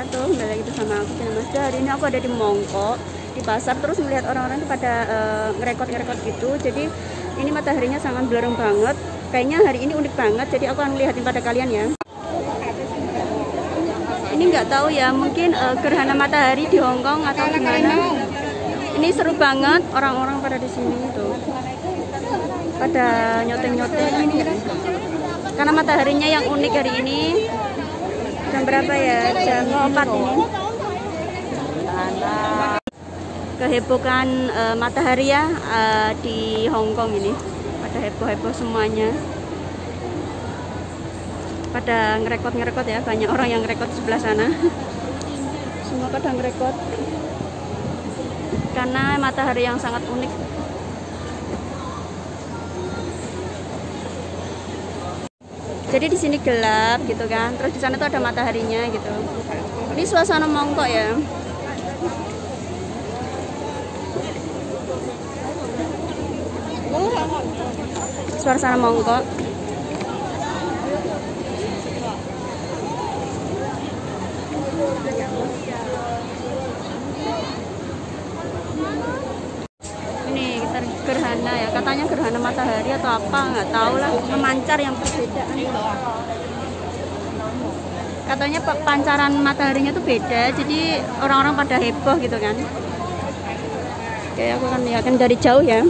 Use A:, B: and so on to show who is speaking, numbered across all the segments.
A: wabarakatuh Kembali lagi bersama aku Cina Mazda Hari ini aku ada di Mongko Di pasar terus melihat orang-orang itu pada uh, ngerekod-ngerekod gitu. Jadi ini mataharinya sangat belerang banget. Kayaknya hari ini unik banget Jadi aku akan ngeliatin pada kalian ya. Ini nggak tahu ya Mungkin uh, gerhana matahari di Hongkong atau gimana? Ini seru banget Orang-orang pada di sini tuh. Pada nyoteng-nyoteng Karena mataharinya yang unik hari ini jam berapa ya? Jam 4 ini. Kehebohan uh, matahari ya uh, di Hongkong ini. Pada heboh-heboh semuanya. Pada ngerekod-ngerekod ya banyak orang yang ngerekod sebelah sana. Semua pada ngerekod karena matahari yang sangat unik jadi di sini gelap gitu kan. Terus di sana tuh ada mataharinya gitu. Ini suasana mongkok ya. Suasana mongkok gerhana ya. Katanya gerhana matahari atau apa nggak tahu lah. Memancar yang berbeda. Katanya pancaran mataharinya tuh beda jadi orang-orang pada heboh gitu kan. Oke aku akan lihatkan dari jauh ya.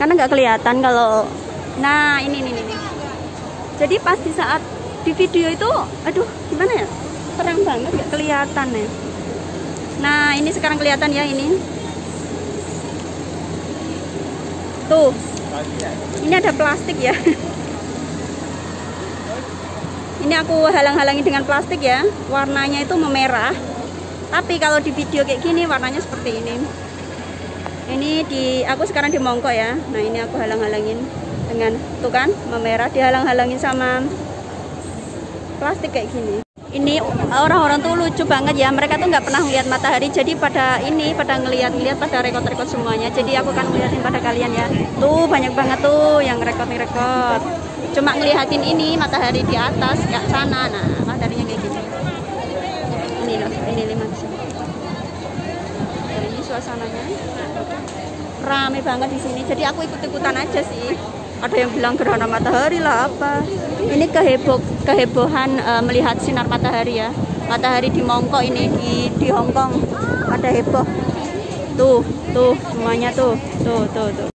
A: Karena nggak kelihatan kalau nah ini ini ini. Jadi pas di saat di video itu aduh gimana ya? Terang banget nggak kelihatan ya. Nah ini sekarang kelihatan ya ini Tuh. Ini ada plastik ya. Ini aku halang-halangi dengan plastik ya. Warnanya itu memerah. Tapi kalau di video kayak gini warnanya seperti ini. Ini di aku sekarang di Mongko ya. Nah, ini aku halang-halangin dengan tuh kan memerah dihalang-halangin sama plastik kayak gini ini orang-orang tuh lucu banget ya. Mereka tuh nggak pernah ngeliat matahari. Jadi pada ini pada ngeliat-ngeliat pada rekod-rekod semuanya. Jadi aku akan ngeliatin pada kalian ya. Tuh banyak banget tuh yang rekod-rekod. Cuma ngeliatin ini matahari di atas ke sana. Nah mataharinya kayak gini. Ini loh ini lima ini suasananya. Rame banget di sini. Jadi aku ikut-ikutan aja sih ada yang bilang gerhana matahari lah apa? Ini keheboh kehebohan uh, melihat sinar matahari ya. Matahari di Mongkok ini di di Hongkong pada heboh. Tuh tuh semuanya tuh. Tuh tuh tuh